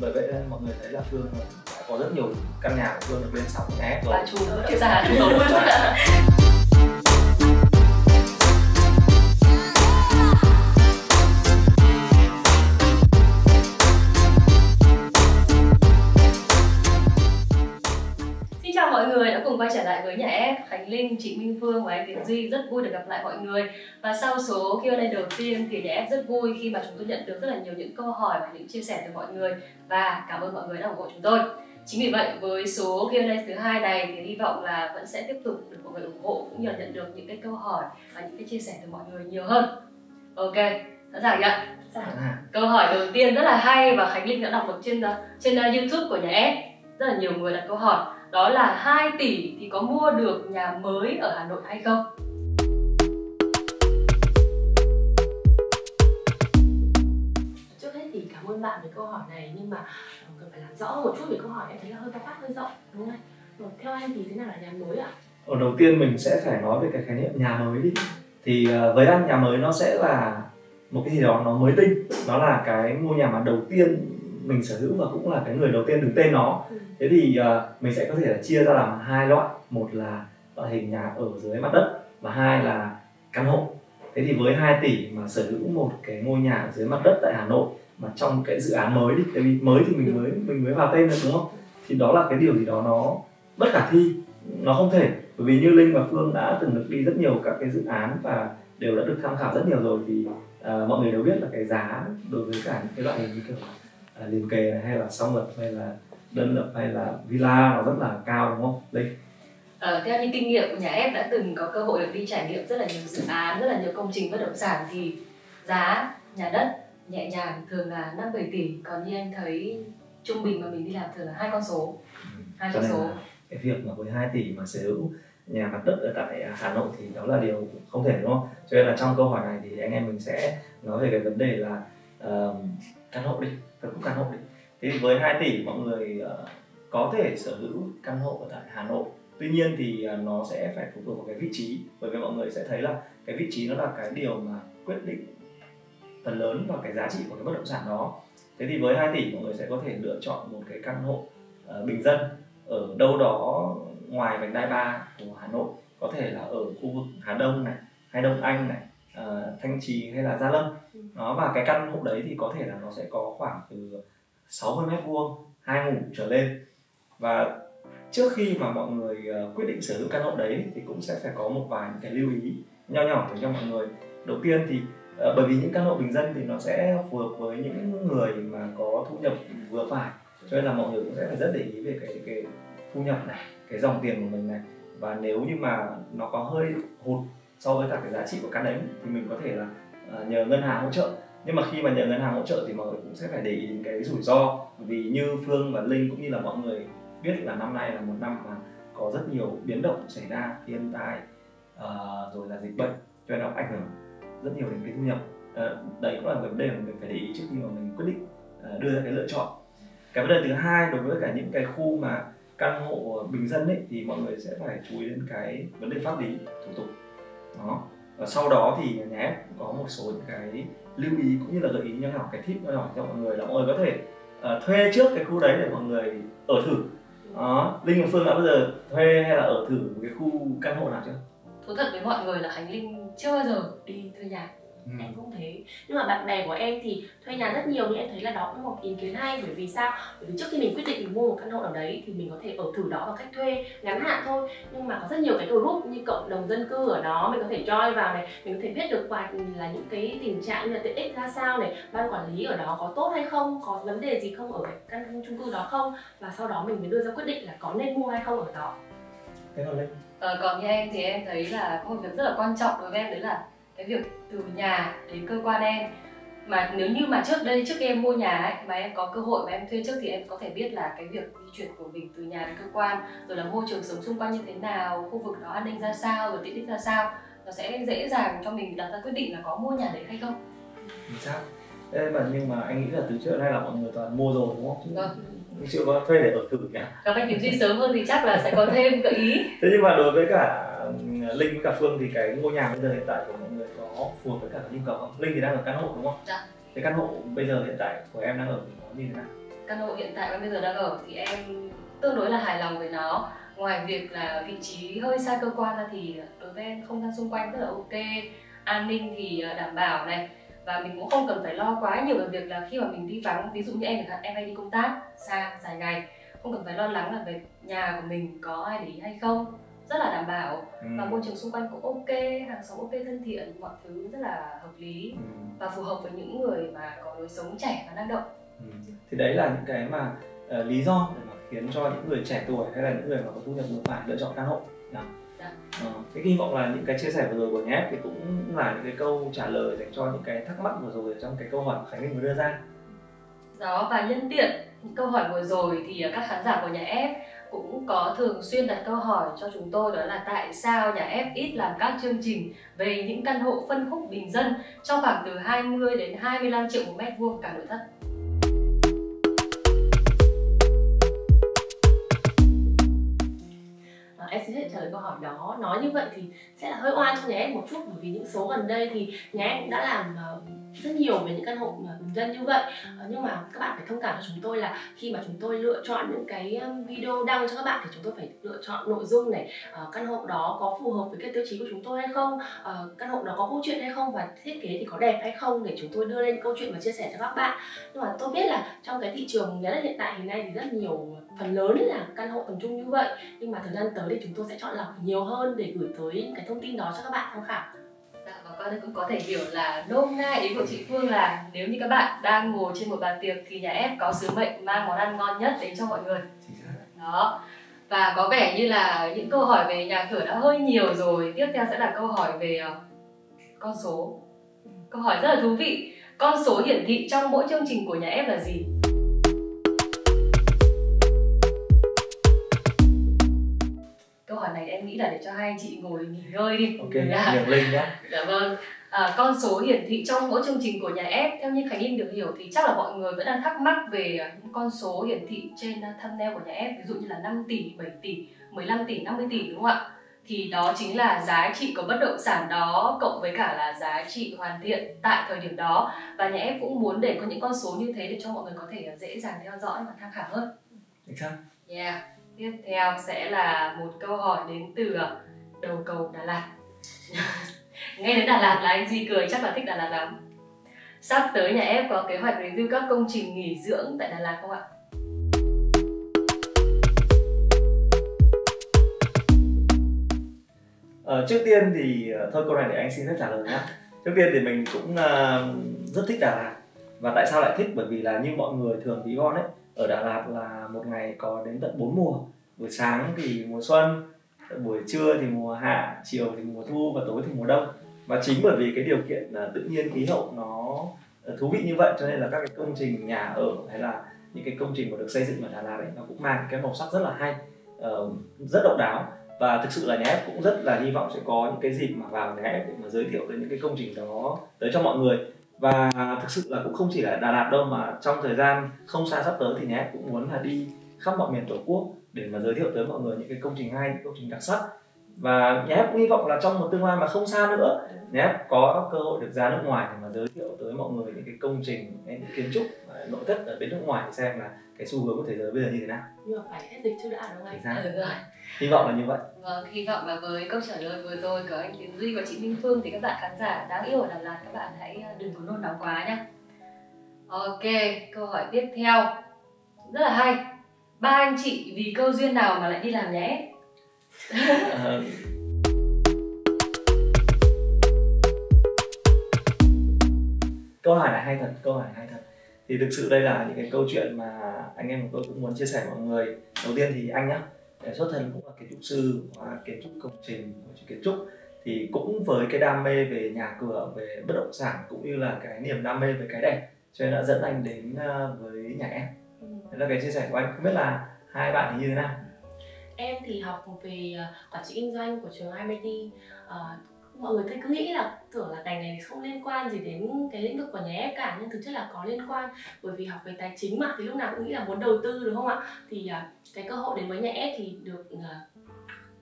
bởi vậy nên mọi người thấy là phương đã có rất nhiều căn nhà của phương được lên sóng nhà rồi bà chủ bất động sản chủ Khánh Linh, chị Minh Phương và em Tiến Duy rất vui được gặp lại mọi người. Và sau số Q&A đầu tiên thì nhà em rất vui khi mà chúng tôi nhận được rất là nhiều những câu hỏi và những chia sẻ từ mọi người. Và cảm ơn mọi người đã ủng hộ chúng tôi. Chính vì vậy với số Q&A thứ hai này thì hy vọng là vẫn sẽ tiếp tục được mọi người ủng hộ cũng như là nhận được những cái câu hỏi và những cái chia sẻ từ mọi người nhiều hơn. Ok sẵn sàng chưa À, câu hỏi đầu tiên rất là hay và Khánh Linh đã đọc được trên trên uh, YouTube của nhà em rất là nhiều người đặt câu hỏi đó là 2 tỷ thì có mua được nhà mới ở Hà Nội hay không? trước hết thì cảm ơn bạn về câu hỏi này nhưng mà ờ, cần phải làm rõ một chút về câu hỏi em thấy là hơi bao quát hơi rộng đúng không anh? Rồi, theo anh thì thế nào là nhà mới ạ? Ở đầu tiên mình sẽ phải nói về cái khái niệm nhà mới đi. Thì ờ, với anh nhà mới nó sẽ là một cái gì đó nó mới tinh. Nó là cái ngôi nhà mà đầu tiên mình sở hữu và cũng là cái người đầu tiên đứng tên nó. Ừ. thế thì ờ, mình sẽ có thể là chia ra làm hai loại. Một là loại hình nhà ở dưới mặt đất và hai là căn hộ. Thế thì với 2 tỷ mà sở hữu một cái ngôi nhà ở dưới mặt đất tại Hà Nội mà trong cái dự án mới đi tại vì mới thì mình mới mình mới vào tên được đúng không? Thì đó là cái điều gì đó nó bất khả thi nó không thể. Bởi vì như Linh và Phương đã từng được đi rất nhiều các cái dự án và đều đã được tham khảo rất nhiều rồi thì à, mọi người đều biết là cái giá đối với cả những cái loại hình như kiểu liền kề này, hay là song lập hay là đơn lập hay là villa nó rất là cao đúng không Linh Ờ, theo như kinh nghiệm của nhà em đã từng có cơ hội được đi trải nghiệm rất là nhiều dự án, rất là nhiều công trình bất động sản thì giá nhà đất nhẹ nhàng thường là 5 7 tỷ, còn như anh thấy trung bình mà mình đi làm thường là hai con số. Hai con số. cái việc mà với 2 tỷ mà sở hữu nhà mặt đất ở tại Hà Nội thì đó là điều không thể đúng không? Cho nên là trong câu hỏi này thì anh em mình sẽ nói về cái vấn đề là uh, căn hộ đi, phân khúc căn hộ đi. Thế thì với 2 tỷ mọi người uh, có thể sở hữu căn hộ ở tại Hà Nội. Tuy nhiên thì uh, nó sẽ phải phụ thuộc vào cái vị trí bởi vì mọi người sẽ thấy là cái vị trí nó là cái điều mà quyết định phần lớn vào cái giá trị của cái bất động sản đó. Thế thì với 2 tỷ mọi người sẽ có thể lựa chọn một cái căn hộ uh, bình dân ở đâu đó ngoài vành đai ba của Hà Nội có thể là ở khu vực Hà Đông này hay Đông Anh này ờ, Thanh Trì hay là Gia Lâm. Đó và cái căn hộ đấy thì có thể là nó sẽ có khoảng từ 60 mét vuông hai ngủ trở lên. Và trước khi mà mọi người ờ, quyết định sở hữu căn hộ đấy thì cũng sẽ phải có một vài những cái lưu ý nho nhỏ để cho mọi người. Đầu tiên thì ờ, bởi vì những căn hộ bình dân thì nó sẽ phù hợp với những người mà có thu nhập vừa phải cho nên là mọi người cũng sẽ phải rất để ý về cái cái thu nhập này cái dòng tiền của mình này. Và nếu như mà nó có hơi hụt so với cả cái giá trị của căn đấy thì mình có thể là à, nhờ ngân hàng hỗ trợ. Nhưng mà khi mà nhờ ngân hàng hỗ trợ thì mọi người cũng sẽ phải để ý đến cái rủi ro. Vì như Phương và Linh cũng như là mọi người biết là năm nay là một năm mà có rất nhiều biến động xảy ra thiên tai uh, rồi là dịch bệnh cho nên nó ảnh hưởng rất nhiều đến cái thu nhập. Uh, đấy cũng là vấn đề mà mình phải để ý trước khi mà mình quyết định uh, đưa ra cái lựa chọn. Cái vấn đề thứ hai đối với cả những cái khu mà căn hộ bình dân ấy thì mọi người sẽ phải chú ý đến cái vấn đề pháp lý thủ tục đó. Và sau đó thì nhà em cũng có một số những cái lưu ý cũng như là gợi ý nho nhỏ cái tip nho nhỏ cho mọi người là mọi người có thể uh, thuê trước cái khu đấy để mọi người ở thử. Đó. Linh và phương đã bao giờ thuê hay là ở thử một cái khu căn hộ nào chưa? Thú thật với mọi người là Khánh Linh chưa bao giờ đi thuê nhà ừ. em cũng thế. Nhưng mà bạn bè của em thì thuê nhà rất nhiều nhưng em thấy là đó cũng một ý kiến hay. Bởi vì sao? Bởi vì trước khi mình quyết định mình mua một căn hộ nào đấy thì mình có thể ở thử đó bằng cách thuê ngắn hạn thôi. Nhưng mà có rất nhiều cái group như cộng đồng dân cư ở đó mình có thể join vào này mình có thể biết được qua là những cái tình trạng như là tiện ích ra sao này ban quản lý ở đó có tốt hay không có vấn đề gì không ở cái căn chung cư đó không? Và sau đó mình mới đưa ra quyết định là có nên mua hay không ở đó. Thế còn linh? Ờ, còn như em thì em thấy là có một việc rất là quan trọng đối với em đấy là cái việc từ nhà đến cơ quan em. Mà nếu như mà trước đây trước khi em mua nhà ấy mà em có cơ hội mà em thuê trước thì em có thể biết là cái việc di chuyển của mình từ nhà đến cơ quan rồi là môi trường sống xung quanh như thế nào khu vực đó an ninh ra sao rồi tiện ích ra sao nó sẽ dễ dàng cho mình đặt ra quyết định là có mua nhà đấy hay không. Chính xác. Ê, mà nhưng mà anh nghĩ là từ trước nay là mọi người toàn mua rồi đúng không? Vâng. chưa có thuê để ở thử nhỉ? Gặp anh Tiến Duy sớm hơn thì chắc là sẽ có thêm gợi ý. Thế nhưng mà đối với cả linh với cả phương thì cái ngôi nhà bây giờ hiện tại của mọi người có phù hợp với cả nhu cầu không? Linh thì đang ở căn hộ đúng không? Dạ. cái căn hộ bây giờ hiện tại của em đang ở thì nó như thế nào? Căn hộ hiện tại mà bây giờ đang ở thì em tương đối là hài lòng với nó. Ngoài việc là vị trí hơi xa cơ quan ra thì đối với em không gian xung quanh rất là ok. An ninh thì ờ, đảm bảo này. Và mình cũng không cần phải lo quá nhiều về việc là khi mà mình đi vắng ví dụ như em em hay đi công tác xa dài ngày không cần phải lo lắng là về nhà của mình có ai để ý hay không rất là đảm bảo ừ. và môi trường xung quanh cũng ok hàng xóm ok thân thiện mọi thứ rất là hợp lý ừ. và phù hợp với những người mà có lối sống trẻ và năng động ừ. thì đấy là những cái mà uh, lý do để mà khiến cho những người trẻ tuổi hay là những người mà có thu nhập vừa phải lựa chọn căn hộ Đó. Dạ. Ờ, thế hy vọng là những cái chia sẻ vừa rồi của nhé thì cũng là những cái câu trả lời dành cho những cái thắc mắc vừa rồi trong cái câu hỏi Khánh Linh vừa đưa ra. Đó và nhân tiện những câu hỏi vừa rồi thì các khán giả của nhà F cũng có thường xuyên đặt câu hỏi cho chúng tôi, đó là tại sao nhà F ít làm các chương trình về những căn hộ phân khúc bình dân trong khoảng từ 20 đến 25 triệu một mét vuông cả nội thất. À, em sẽ trả lời câu hỏi đó nói như vậy thì sẽ là hơi oan cho nhà em một chút, bởi vì những số gần đây thì nhà em cũng đã làm ờ, rất nhiều về những căn hộ bình dân như vậy. Uh, nhưng mà các bạn phải thông cảm cho chúng tôi là khi mà chúng tôi lựa chọn những cái video đăng cho các bạn thì chúng tôi phải lựa chọn nội dung này. Uh, căn hộ đó có phù hợp với cái tiêu chí của chúng tôi hay không? Uh, căn hộ đó có câu chuyện hay không? Và thiết kế thì có đẹp hay không? Để chúng tôi đưa lên câu chuyện và chia sẻ cho các bạn. Nhưng mà tôi biết là trong cái thị trường nhà đất hiện tại hiện nay thì rất nhiều phần lớn là căn hộ tầm trung như vậy. Nhưng mà thời gian tới thì chúng tôi sẽ chọn lọc nhiều hơn để gửi tới cái thông tin đó cho các bạn tham khảo dạ, và con cũng có thể hiểu là nôm na ý của chị Phương là nếu như các bạn đang ngồi trên một bàn tiệc thì nhà ép có sứ mệnh mang món ăn ngon nhất đến cho mọi người. Đó. Và có vẻ như là những câu hỏi về nhà cửa đã hơi nhiều rồi. Tiếp theo sẽ là câu hỏi về ờ, con số. Câu hỏi rất là thú vị. Con số hiển thị trong mỗi chương trình của nhà ép là gì? Em nghĩ là để cho hai chị ngồi nghỉ ngơi đi ok dạ. nhường linh nhé dạ vâng à, con số hiển thị trong mỗi chương trình của nhà ép theo như khánh linh được hiểu thì chắc là mọi người vẫn đang thắc mắc về à, những con số hiển thị trên à, thumbnail của nhà ép ví dụ như là 5 tỷ 7 tỷ 15 tỷ 50 tỷ đúng không ạ thì đó chính là giá trị của bất động sản đó cộng với cả là giá trị hoàn thiện tại thời điểm đó và nhà em cũng muốn để có những con số như thế để cho mọi người có thể dễ dàng theo dõi và tham khảo hơn. Được chưa? Yeah. Tiếp theo sẽ là một câu hỏi đến từ đầu cầu Đà Lạt. Nghe đến Đà Lạt là anh Duy cười chắc là thích Đà Lạt lắm. Sắp tới nhà em có kế hoạch review các công trình nghỉ dưỡng tại Đà Lạt không ạ? Ờ, trước tiên thì ờ, thôi câu này để anh xin phép trả lời nhé trước tiên thì mình cũng uh, rất thích Đà Lạt. Và tại sao lại thích? Bởi vì là như mọi người thường ví von ấy ở Đà Lạt là một ngày có đến tận 4 mùa. Buổi sáng thì mùa xuân, buổi trưa thì mùa hạ, chiều thì mùa thu và tối thì mùa đông. Và chính bởi vì cái điều kiện à, tự nhiên khí hậu nó à, thú vị như vậy cho nên là các cái công trình nhà ở hay là những cái công trình mà được xây dựng ở Đà Lạt ấy, nó cũng mang cái màu sắc rất là hay ờ, rất độc đáo. Và thực sự là nhà ép cũng rất là hy vọng sẽ có những cái dịp mà vào nhà ép để mà giới thiệu đến những cái công trình đó tới cho mọi người và thực sự là cũng không chỉ là Đà Lạt đâu mà trong thời gian không xa sắp tới thì nhà em cũng muốn là đi khắp mọi miền tổ quốc để mà giới thiệu tới mọi người những cái công trình hay, những công trình đặc sắc. Và nhà em cũng hy vọng là trong một tương lai mà không xa nữa nhà em có cơ hội được ra nước ngoài để mà giới thiệu tới mọi người những cái công trình, những kiến trúc, nội thất ở bên nước ngoài để xem là cái xu hướng của thế giới bây giờ như thế nào? Nhưng mà phải hết dịch chưa đã đúng không anh? Ừ, rồi. Hy vọng là như vậy. Vâng hy vọng là với câu trả lời vừa rồi của anh Tiến Duy và chị Minh Phương thì các bạn khán giả đáng yêu ở Đà Lạt các bạn hãy ờ, đừng có nôn nóng quá nhé ok câu hỏi tiếp theo. Rất là hay. Ba anh chị vì câu duyên nào mà lại đi làm nhé? Ờ. câu hỏi này hay thật câu hỏi này hay thật thì thực sự đây là những cái câu chuyện mà anh em của tôi cũng muốn chia sẻ với mọi người. Đầu tiên thì anh nhá xuất thân cũng là kiến trúc sư và kiến trúc công trình kiến trúc. Thì cũng với cái đam mê về nhà cửa về bất động sản cũng như là cái niềm đam mê về cái đẹp cho nên đã dẫn anh đến à, với nhà em. Ừ. đấy là cái chia sẻ của anh. Không biết là hai bạn thì như thế nào? Em thì học về à, quản trị kinh doanh của trường MIT uh, mọi người cứ nghĩ là tưởng là ngành này không liên quan gì đến cái lĩnh vực của nhà ép cả nhưng thực chất là có liên quan. Bởi vì học về tài chính mà thì lúc nào cũng nghĩ là muốn đầu tư đúng không ạ? Thì à, cái cơ hội đến với nhà ép thì được à,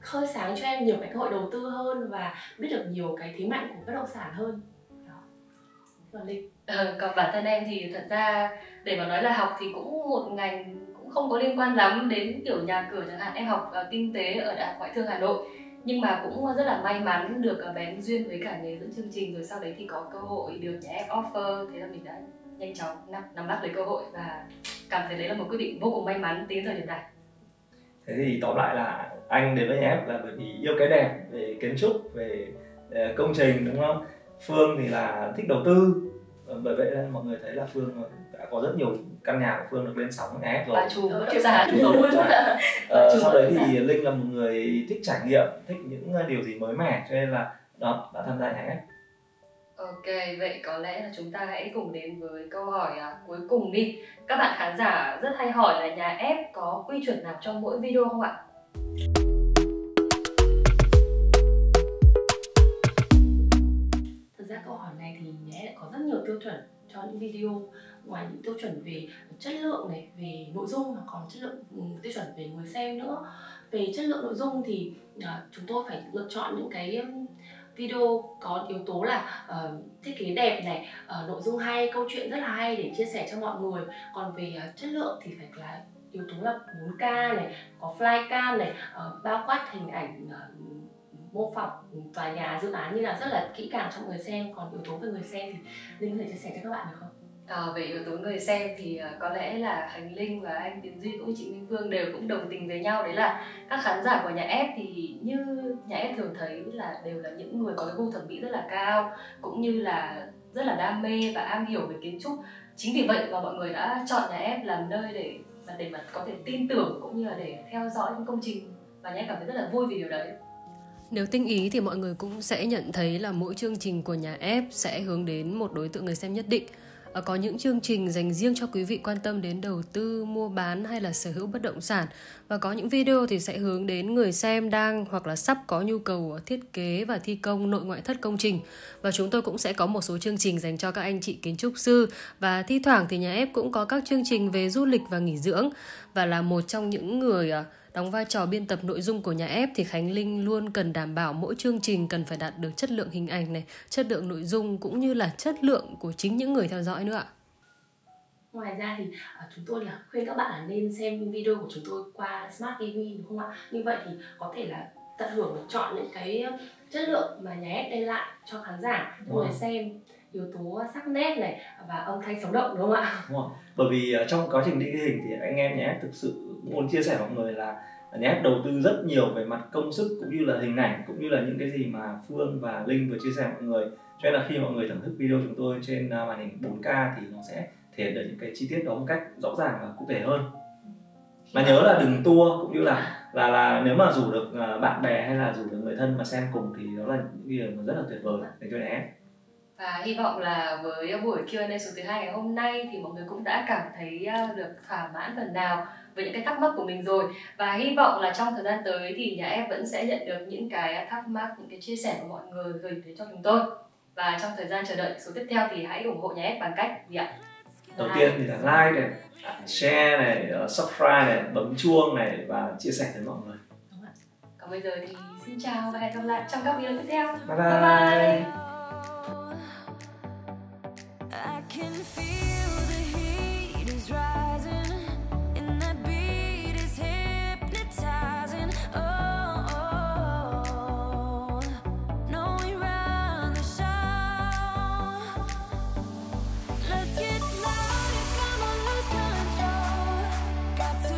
khơi sáng cho em nhiều cái cơ hội đầu tư hơn và biết được nhiều cái thế mạnh của bất động sản hơn. Còn Linh. Ờ, còn bản thân em thì thật ra để mà nói là học thì cũng một ngành cũng không có liên quan lắm. Đến kiểu nhà cửa chẳng hạn em học uh, kinh tế ở đại học ngoại thương hà nội nhưng mà cũng rất là may mắn được à, bén duyên với cả nghề dẫn chương trình rồi sau đấy thì có cơ hội được nhà em offer. Thế là mình đã nhanh chóng nắm, nắm bắt lấy cơ hội và cảm thấy đấy là một quyết định vô cùng may mắn tính thời điểm này. Thế thì tóm lại là anh đến với nhà em là bởi vì yêu cái đẹp về kiến trúc về ờ, công trình đúng không? Phương thì là thích đầu tư. Ờ, bởi vậy nên mọi người thấy là phương có rất nhiều căn nhà của phương được lên sóng nhà ép rồi bà Ờ. Ờ, sau đấy thì linh là một người thích trải nghiệm thích những điều gì mới mẻ cho nên là đó đã tham gia nhà ép Ok, vậy có lẽ là chúng ta hãy cùng đến với câu hỏi à, cuối cùng đi. Các bạn khán giả rất hay hỏi là nhà ép có quy chuẩn nào trong mỗi video không ạ? Thực ra câu hỏi này thì nhà lại có rất nhiều tiêu chuẩn cho những video ngoài những tiêu chuẩn về chất lượng này, về nội dung mà còn chất lượng ừ, tiêu chuẩn về người xem nữa. Về chất lượng nội dung thì uh, chúng tôi phải lựa chọn những cái video có yếu tố là uh, thiết kế đẹp này, uh, nội dung hay, câu chuyện rất là hay để chia sẻ cho mọi người. Còn về uh, chất lượng thì phải là yếu tố là 4K này, có flycam này, uh, bao quát hình ảnh uh, mô phỏng tòa nhà dự án như là rất là kỹ càng cho người xem. Còn yếu tố về người xem thì linh có thể chia sẻ cho các bạn được không? À, về yếu tố người xem thì à, có lẽ là Khánh Linh và anh Tiến Duy cũng như chị Minh Phương đều cũng đồng tình với nhau. Đấy là các khán giả của nhà ép thì như nhà ép thường thấy là đều là những người có cái gu thẩm mỹ rất là cao cũng như là rất là đam mê và am hiểu về kiến trúc. Chính vì vậy mà mọi người đã chọn nhà ép làm nơi để mà để mà có thể tin tưởng cũng như là để theo dõi những công trình. Và nhà em cảm thấy rất là vui vì điều đấy. Nếu tinh ý thì mọi người cũng sẽ nhận thấy là mỗi chương trình của nhà ép sẽ hướng đến một đối tượng người xem nhất định. À, có những chương trình dành riêng cho quý vị quan tâm đến đầu tư, mua bán hay là sở hữu bất động sản và có những video thì sẽ hướng đến người xem đang hoặc là sắp có nhu cầu à, thiết kế và thi công nội ngoại thất công trình. Và chúng tôi cũng sẽ có một số chương trình dành cho các anh chị kiến trúc sư và thi thoảng thì nhà ép cũng có các chương trình về du lịch và nghỉ dưỡng và là một trong những người ờ, đóng vai trò biên tập nội dung của nhà ép thì Khánh Linh luôn cần đảm bảo mỗi chương trình cần phải đạt được chất lượng hình ảnh này, chất lượng nội dung cũng như là chất lượng của chính những người theo dõi nữa ạ. ngoài ra thì à, chúng tôi là khuyên các bạn là nên xem video của chúng tôi qua smart tv đúng không ạ như vậy thì có thể là tận hưởng được chọn những cái chất lượng mà nhà ép đem lại cho khán giả người Wow. xem yếu tố sắc nét này và âm thanh sống động, đúng không ạ đúng rồi. bởi vì ờ, trong quá trình đi ghi hình thì anh em nhé thực sự muốn chia sẻ với mọi người là nhé đầu tư rất nhiều về mặt công sức cũng như là hình ảnh, cũng như là những cái gì mà Phương và Linh vừa chia sẻ với mọi người cho nên là khi mọi người thưởng thức video chúng tôi trên ờ, màn hình 4K thì nó sẽ thể hiện được những cái chi tiết đó một cách rõ ràng và cụ thể hơn mà nhớ là đừng tua, cũng như là là là nếu mà rủ được ờ, bạn bè hay là rủ được người thân mà xem cùng thì đó là những điều mà rất là tuyệt vời dành cho nhà em. Và hy vọng là với buổi Q&A số thứ hai ngày hôm nay thì mọi người cũng đã cảm thấy uh, được thỏa mãn phần nào với những cái thắc mắc của mình rồi và hy vọng là trong thời gian tới thì nhà em vẫn sẽ nhận được những cái thắc mắc, những cái chia sẻ của mọi người gửi đến cho chúng tôi và trong thời gian chờ đợi số tiếp theo thì hãy ủng hộ nhà em bằng cách gì ạ? đầu Like. tiên thì là like này share này ờ, subscribe này bấm chuông này và chia sẻ với mọi người Còn bây giờ thì xin chào và hẹn gặp lại trong các video tiếp theo. bye Bye bye. bye. Can feel